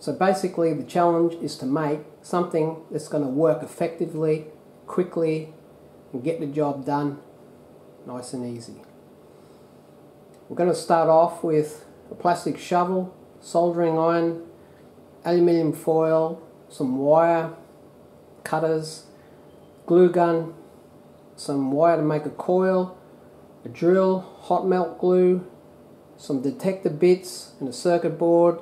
So basically the challenge is to make something that's going to work effectively, quickly, and get the job done nice and easy. We're going to start off with a plastic shovel, soldering iron, aluminium foil, some wire, cutters, glue gun, some wire to make a coil, a drill, hot melt glue, some detector bits and a circuit board,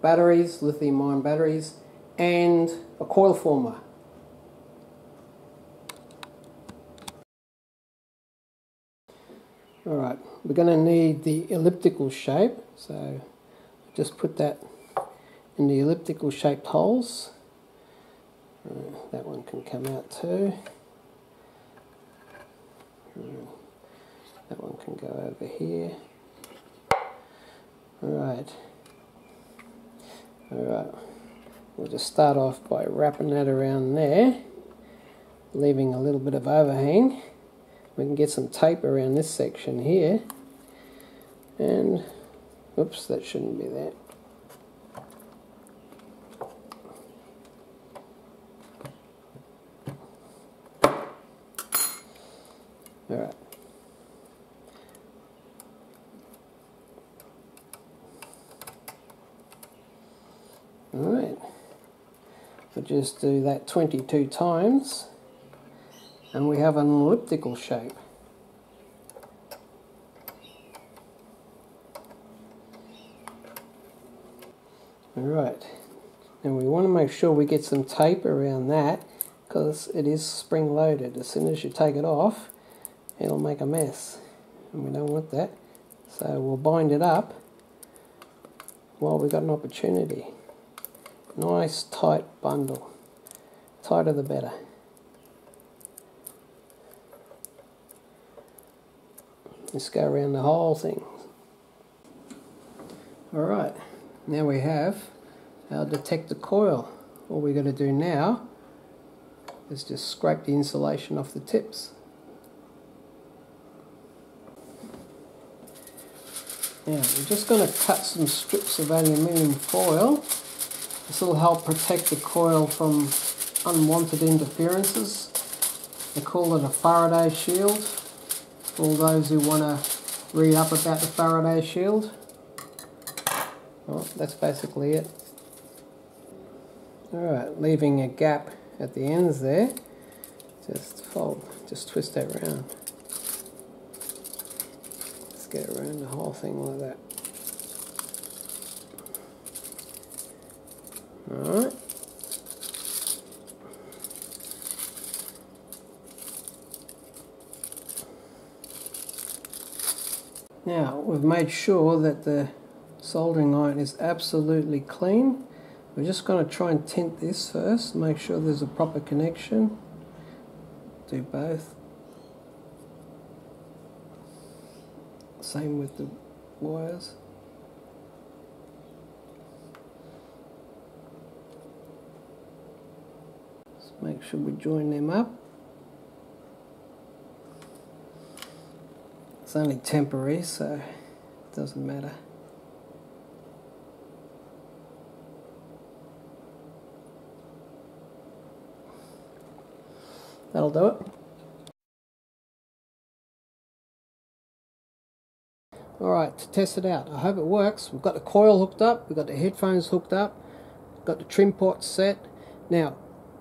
batteries, lithium ion batteries, and a coil former. Alright, we're going to need the elliptical shape, so just put that in the elliptical shaped holes. That one can come out too. That one can go over here. Alright. Alright. We'll just start off by wrapping that around there, leaving a little bit of overhang. We can get some tape around this section here. And, oops, that shouldn't be that. Alright. Alright. We'll just do that 22 times and we have an elliptical shape. Alright, now we want to make sure we get some tape around that because it is spring loaded. As soon as you take it off, it'll make a mess and we don't want that. So we'll bind it up while we've got an opportunity. Nice tight bundle. Tighter the better. Let's go around the whole thing. Alright, now we have our detector coil. All we're going to do now is just scrape the insulation off the tips. Now we're just going to cut some strips of aluminium foil. This will help protect the coil from unwanted interferences. They call it a Faraday shield for all those who want to read up about the Faraday shield. Well, that's basically it. Alright, leaving a gap at the ends there. Just fold, just twist that around. Let's get around the whole thing like that. Alright. Now we've made sure that the soldering iron is absolutely clean. We're just going to try and tin this first, make sure there's a proper connection. Do both. Same with the wires. Make sure we join them up. It's only temporary, so it doesn't matter. That'll do it. Alright, to test it out. I hope it works. We've got the coil hooked up, we've got the headphones hooked up, got the trim pot set. Now,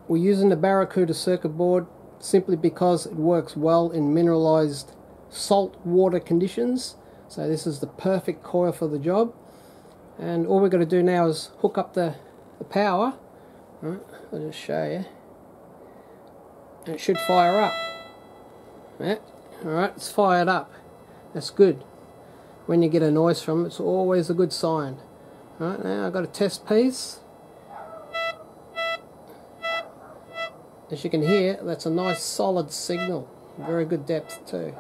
we're using the Barracuda circuit board simply because it works well in mineralized salt water conditions. So this is the perfect coil for the job. And all we're going to do now is hook up the, the power. I'll just show you. And it should fire up. Yeah. Alright, it's fired up. That's good. When you get a noise from it, it's always a good sign. Right now I've got a test piece. As you can hear, that's a nice solid signal. Very good depth too.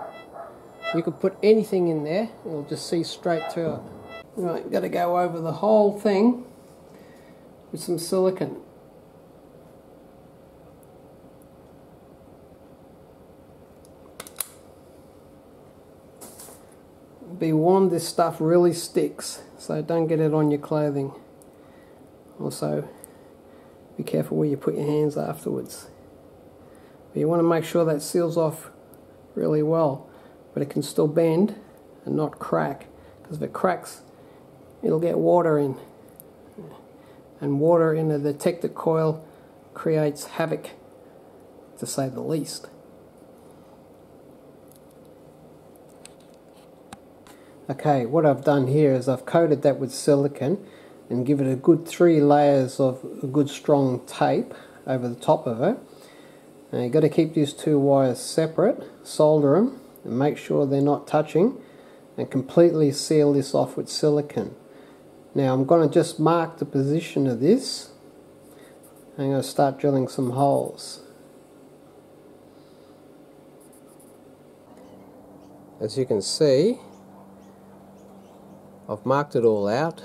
You can put anything in there, it'll just see straight through it. Right, got to go over the whole thing with some silicon. Be warned, this stuff really sticks, so don't get it on your clothing. Also, be careful where you put your hands afterwards. But you want to make sure that seals off really well, but it can still bend and not crack, because if it cracks, it'll get water in. And water in a detector coil creates havoc, to say the least. Okay, what I've done here is I've coated that with silicon and give it a good three layers of a good strong tape over the top of it. Now you've got to keep these two wires separate, solder them and make sure they're not touching and completely seal this off with silicon. Now I'm going to just mark the position of this. And I'm going to start drilling some holes. As you can see, I've marked it all out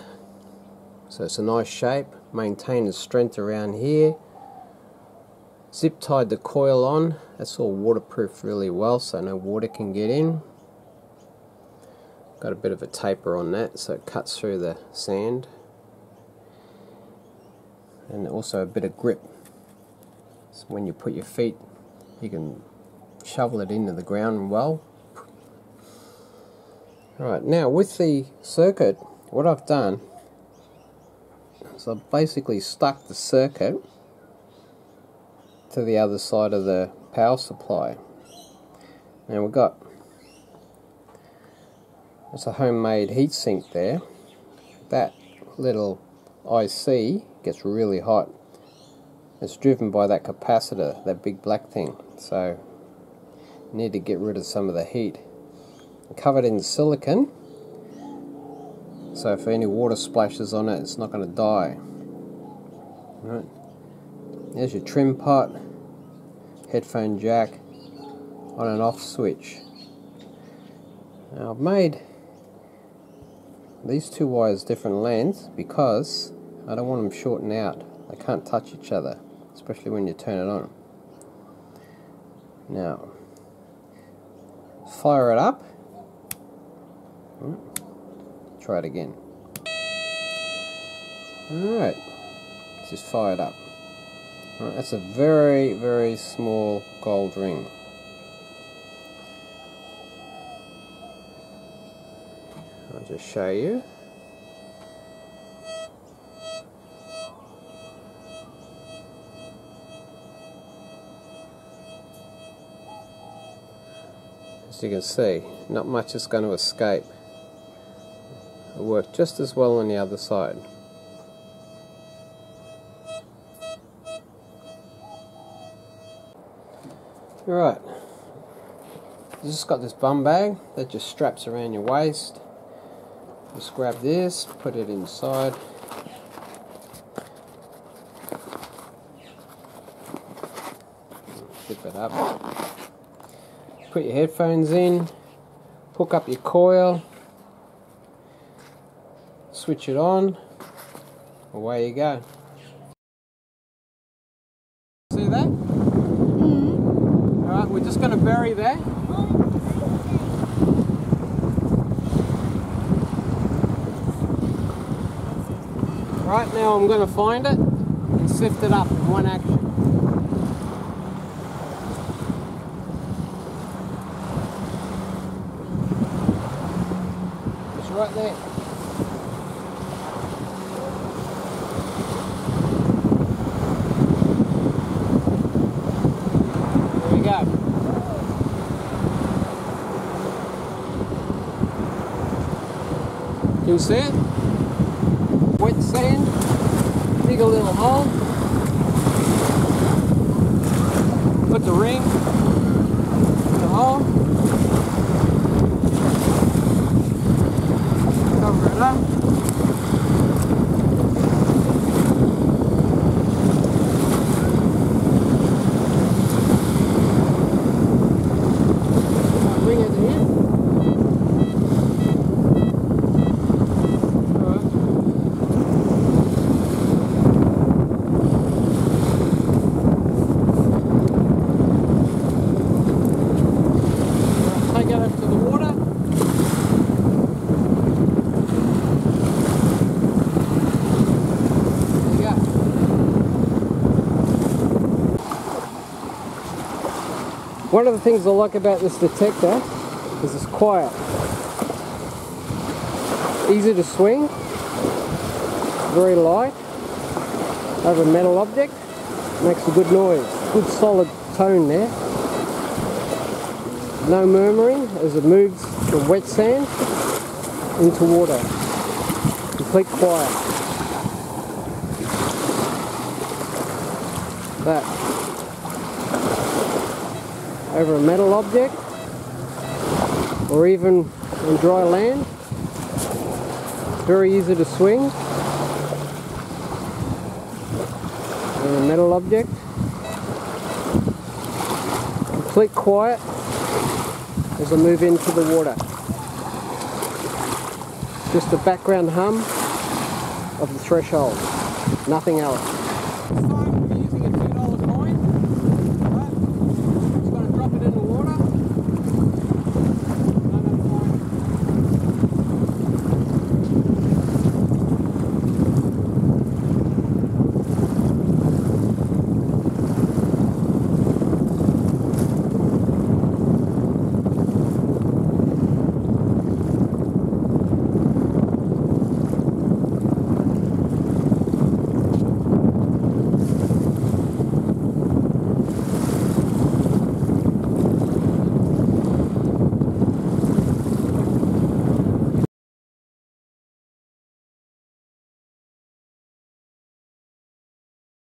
so it's a nice shape maintain the strength around here zip tied the coil on. That's all waterproof really well so no water can get in. Got a bit of a taper on that so it cuts through the sand. And also a bit of grip. So when you put your feet you can shovel it into the ground well. Right, now with the circuit, what I've done is I've basically stuck the circuit to the other side of the power supply. Now we've got it's a homemade heatsink there. That little IC gets really hot. It's driven by that capacitor, that big black thing. So need to get rid of some of the heat covered in silicon so if any water splashes on it it's not going to die right there's your trim pot headphone jack on and off switch now I've made these two wires different lengths because I don't want them shorting out they can't touch each other especially when you turn it on now fire it up hmm, Try it again. Alright, just fire it up. Right, that's a very, very small gold ring. I'll just show you. As you can see, not much is going to escape. It worked just as well on the other side. Right, you just got this bum bag that just straps around your waist. Just grab this, put it inside. Zip it up. Put your headphones in, hook up your coil, switch it on, away you go. See that? Mm. Alright, we're just going to bury that. Right now I'm going to find it and sift it up in one action. It's right there. There we go. Can you see it? Wet sand, dig a little hole, put the ring in the hole, cover it up. I get the water. One of the things I like about this detector is it's quiet. Easy to swing, very light, over a metal object, makes a good noise, good solid tone there. No murmuring as it moves from wet sand into water. Complete quiet. That. Over a metal object or even on dry land. Very easy to swing. And a metal object. Complete quiet as I move into the water. Just the background hum of the threshold, nothing else.